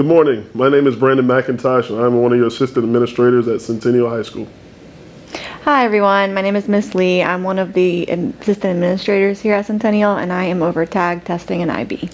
Good morning. My name is Brandon McIntosh, and I'm one of your assistant administrators at Centennial High School. Hi everyone, my name is Miss Lee. I'm one of the assistant administrators here at Centennial, and I am over tag testing and IB.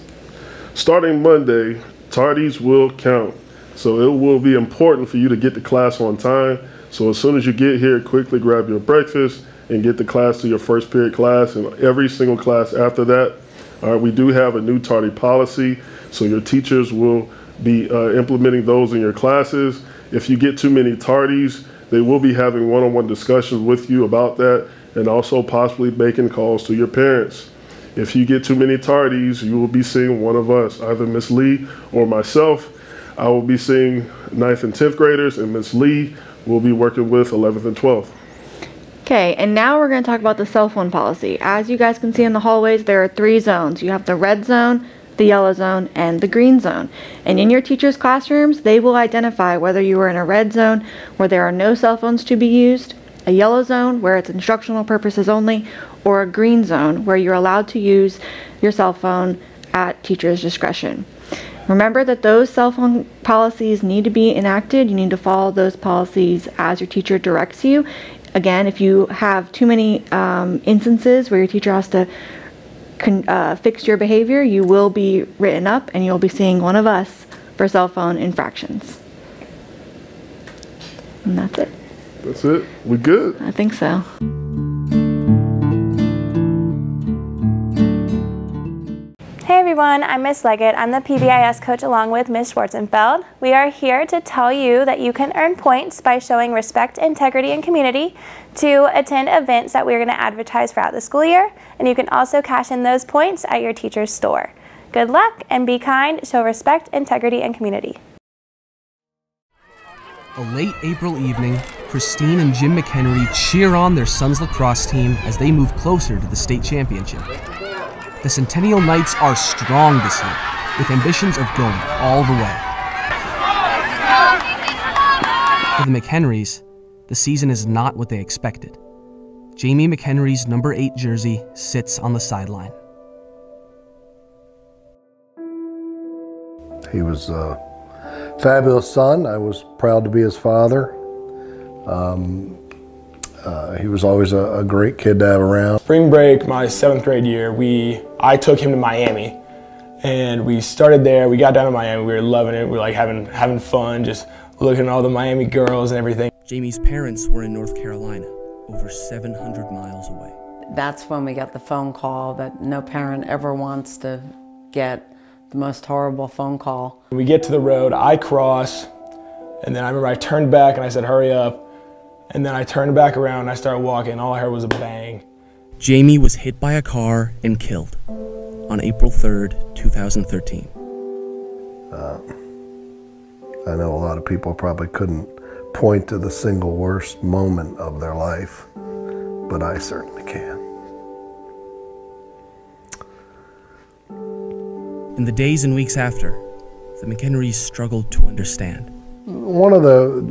Starting Monday, tardies will count. So it will be important for you to get to class on time. So as soon as you get here, quickly grab your breakfast and get to class to your first period class and every single class after that. All right, we do have a new tardy policy, so your teachers will be uh, implementing those in your classes. If you get too many tardies, they will be having one-on-one discussions with you about that and also possibly making calls to your parents. If you get too many tardies, you will be seeing one of us, either Miss Lee or myself. I will be seeing 9th and 10th graders, and Miss Lee will be working with 11th and 12th. Okay, and now we're going to talk about the cell phone policy. As you guys can see in the hallways, there are three zones. You have the red zone, the yellow zone, and the green zone. And in your teacher's classrooms, they will identify whether you are in a red zone where there are no cell phones to be used, a yellow zone where it's instructional purposes only, or a green zone where you're allowed to use your cell phone at teacher's discretion. Remember that those cell phone policies need to be enacted. You need to follow those policies as your teacher directs you. Again, if you have too many um, instances where your teacher has to uh, fix your behavior, you will be written up and you'll be seeing one of us for cell phone infractions. And that's it. That's it. We good? I think so. Everyone, I'm Miss Leggett. I'm the PBIS coach along with Miss Schwarzenfeld. We are here to tell you that you can earn points by showing respect, integrity, and community to attend events that we're going to advertise throughout the school year. And you can also cash in those points at your teacher's store. Good luck and be kind, show respect, integrity, and community. A late April evening, Christine and Jim McHenry cheer on their son's lacrosse team as they move closer to the state championship. The Centennial Knights are strong this year, with ambitions of going all the way. For the McHenrys, the season is not what they expected. Jamie McHenry's number 8 jersey sits on the sideline. He was a fabulous son. I was proud to be his father. Um, uh, he was always a, a, great kid to have around. Spring break, my seventh grade year, we I took him to Miami, and we started there. We got down to Miami. We were loving it. We were like having having fun, just looking at all the Miami girls and everything. Jamie's parents were in North Carolina, over 700 miles away. That's when we got the phone call that no parent ever wants to get the most horrible phone call. We get to the road, I cross, and then I remember I turned back and I said, hurry up. And then I turned back around and I started walking. All I heard was a bang. Jamie was hit by a car and killed on April 3rd, 2013. Uh, I know a lot of people probably couldn't point to the single worst moment of their life, but I certainly can. In the days and weeks after, the McHenrys struggled to understand. One of the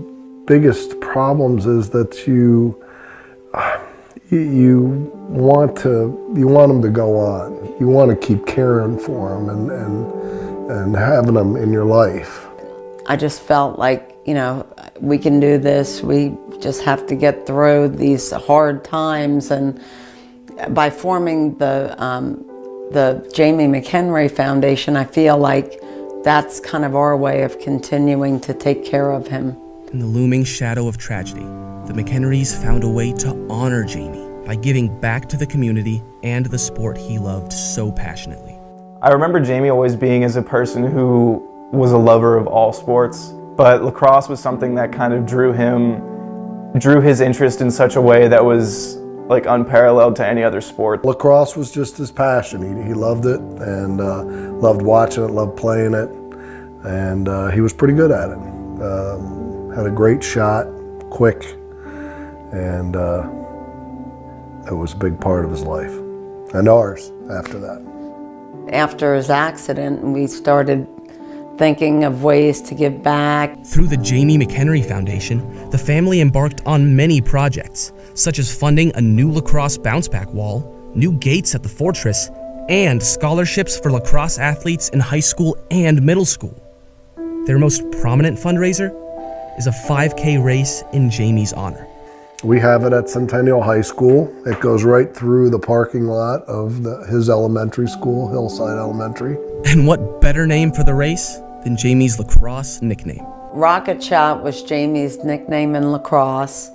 biggest problems is that you you want to you want them to go on. You want to keep caring for them and and and having them in your life. I just felt like you know we can do this. We just have to get through these hard times, and by forming the um, the Jamie McHenry Foundation, I feel like that's kind of our way of continuing to take care of him. In the looming shadow of tragedy, the McHenrys found a way to honor Jamie by giving back to the community and the sport he loved so passionately. I remember Jamie always being as a person who was a lover of all sports, but lacrosse was something that kind of drew him, drew his interest in such a way that was like unparalleled to any other sport. Lacrosse was just his passion. He, he loved it and uh, loved watching it, loved playing it, and uh, he was pretty good at it. Um, had a great shot, quick, and uh, it was a big part of his life and ours after that. After his accident, we started thinking of ways to give back. Through the Jamie McHenry Foundation, the family embarked on many projects, such as funding a new lacrosse bounce back wall, new gates at the fortress, and scholarships for lacrosse athletes in high school and middle school. Their most prominent fundraiser is a 5K race in Jamie's honor. We have it at Centennial High School. It goes right through the parking lot of the, his elementary school, Hillside Elementary. And what better name for the race than Jamie's lacrosse nickname? Rocket Shot was Jamie's nickname in lacrosse,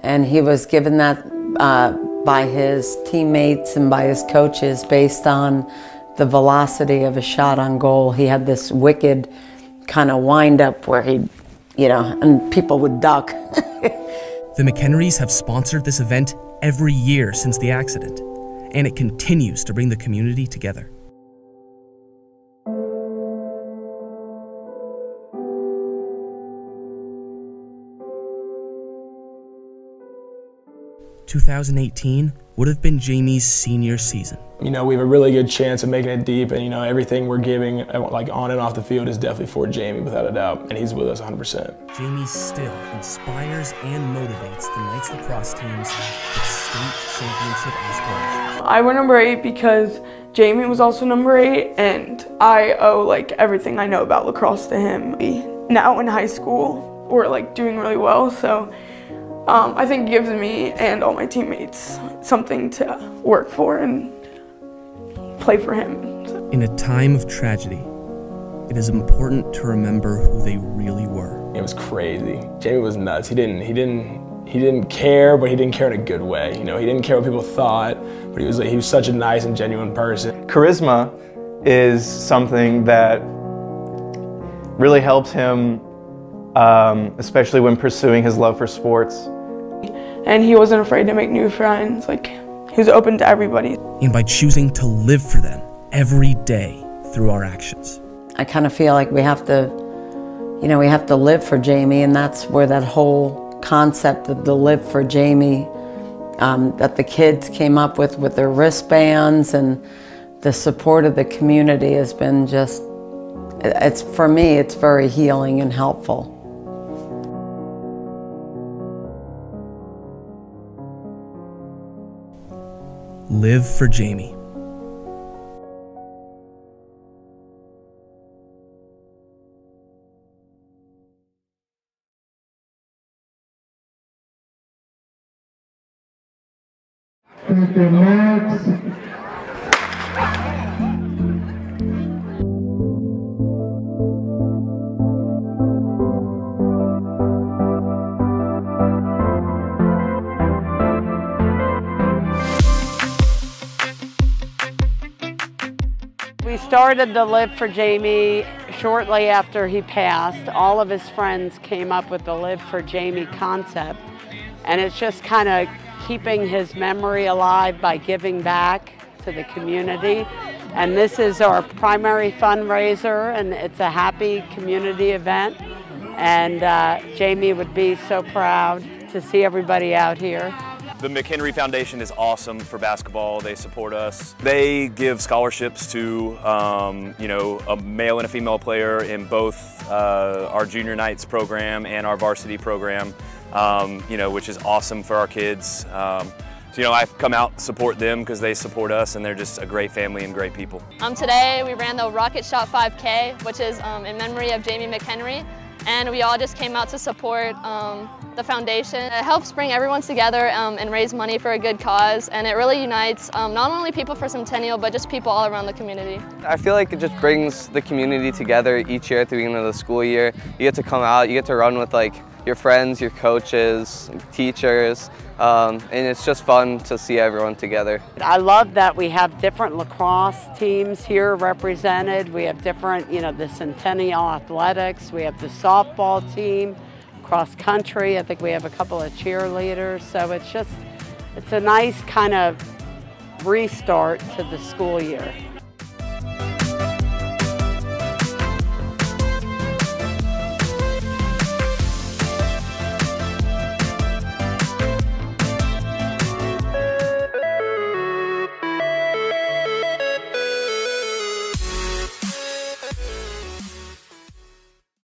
and he was given that uh, by his teammates and by his coaches based on the velocity of a shot on goal. He had this wicked kind of wind up where he, you know, and people would duck. The McHenrys have sponsored this event every year since the accident, and it continues to bring the community together. Two thousand eighteen would have been Jamie's senior season. You know, we have a really good chance of making it deep, and you know, everything we're giving, uh, like on and off the field, is definitely for Jamie, without a doubt, and he's with us 100%. Jamie still inspires and motivates the Knights lacrosse teams with state championship aspirations. I went number eight because Jamie was also number eight, and I owe like everything I know about lacrosse to him. Now in high school, we're like doing really well, so um, I think gives me and all my teammates something to work for and play for him. In a time of tragedy, it is important to remember who they really were. It was crazy. Jamie was nuts. He didn't. He didn't. He didn't care, but he didn't care in a good way. You know, he didn't care what people thought, but he was like, he was such a nice and genuine person. Charisma is something that really helps him, um, especially when pursuing his love for sports. And he wasn't afraid to make new friends. Like he was open to everybody. And by choosing to live for them every day through our actions. I kind of feel like we have to, you know, we have to live for Jamie, and that's where that whole concept of the live for Jamie um, that the kids came up with with their wristbands and the support of the community has been just, it's for me, it's very healing and helpful. Live for Jamie. Thank you, Max. We started the Live for Jamie shortly after he passed. All of his friends came up with the Live for Jamie concept. And it's just kind of keeping his memory alive by giving back to the community. And this is our primary fundraiser, and it's a happy community event. And uh, Jamie would be so proud to see everybody out here. The McHenry Foundation is awesome for basketball. They support us. They give scholarships to, um, you know, a male and a female player in both uh, our Junior Knights program and our varsity program, um, you know, which is awesome for our kids. Um, so, you know, I come out support them because they support us and they're just a great family and great people. Um, today we ran the Rocket Shot 5K, which is um, in memory of Jamie McHenry and we all just came out to support um, the foundation. It helps bring everyone together um, and raise money for a good cause, and it really unites um, not only people for Centennial, but just people all around the community. I feel like it just brings the community together each year at the beginning of the school year. You get to come out, you get to run with like your friends, your coaches, teachers, um, and it's just fun to see everyone together. I love that we have different lacrosse teams here represented. We have different, you know, the Centennial Athletics, we have the softball team, cross country, I think we have a couple of cheerleaders, so it's just, it's a nice kind of restart to the school year.